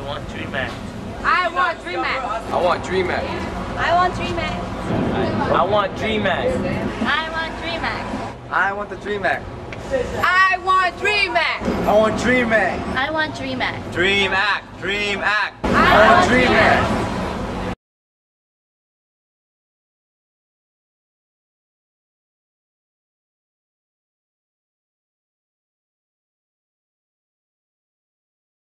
I want Act. I want Dream Act. I want Dream Act. I want Dream Act. I want Dream Act. I want Dream Act. I want the Act. I want Dream Act. I want Dream Act. I want Dream Act. Dream Act. Dream Act. I want Dream Act.